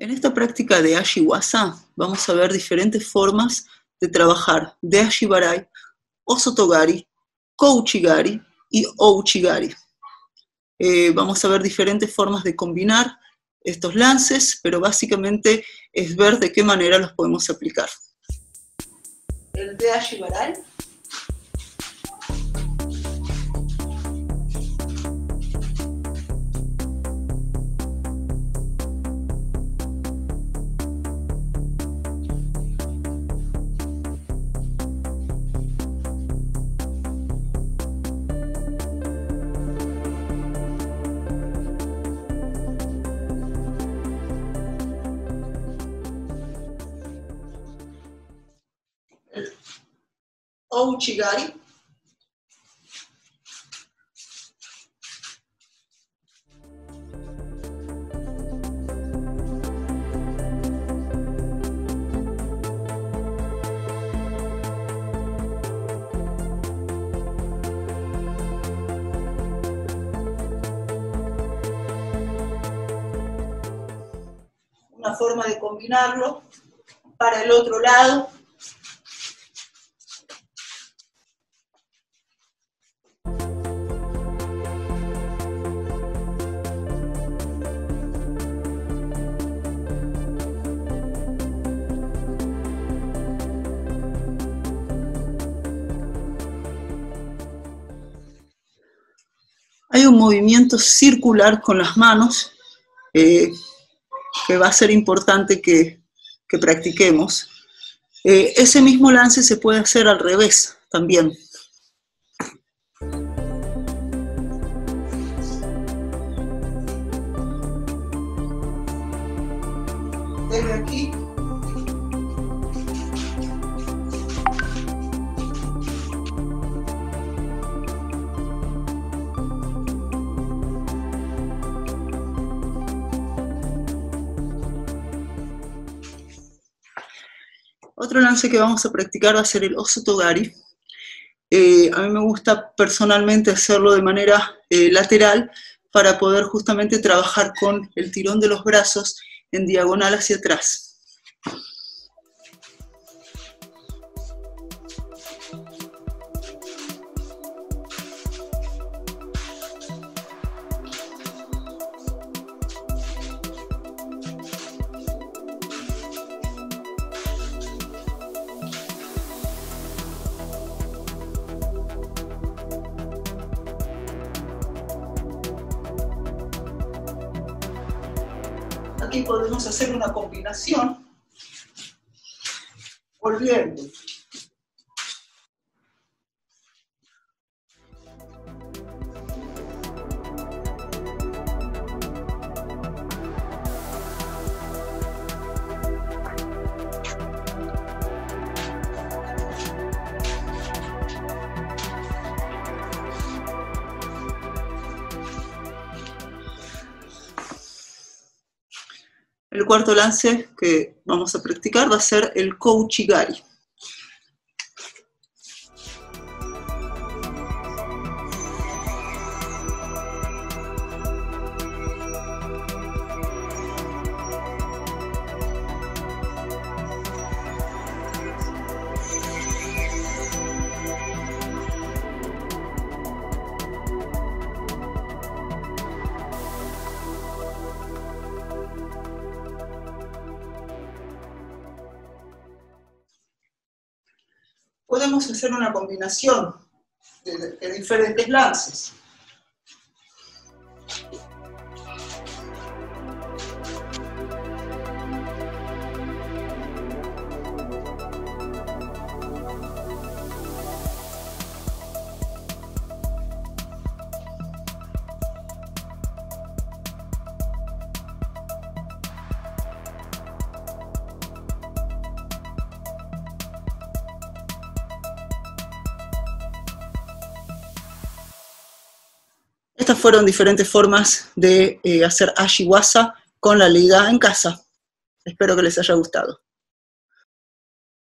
En esta práctica de Ashiwasa vamos a ver diferentes formas de trabajar de Ashibarai, Osotogari, Kouchigari y Ouchigari. Eh, vamos a ver diferentes formas de combinar estos lances, pero básicamente es ver de qué manera los podemos aplicar. El de Ashibarai Ouchigari. Una forma de combinarlo para el otro lado Hay un movimiento circular con las manos eh, que va a ser importante que, practiquemos. Eh, ese mismo lance se puede hacer al revés también. Desde aquí Otro lance que vamos a practicar va a ser el Osotogari. Eh, a mí me gusta personalmente hacerlo de manera eh, lateral para poder justamente trabajar con el tirón de los brazos en diagonal hacia atrás. Aquí podemos hacer una combinación volviendo. El cuarto lance que vamos a practicar va a ser el Kouchigari. Podemos hacer una combinación de, diferentes lances. Estas fueron diferentes formas de eh, hacer ashiwasa con la liga en casa. Espero que les haya gustado.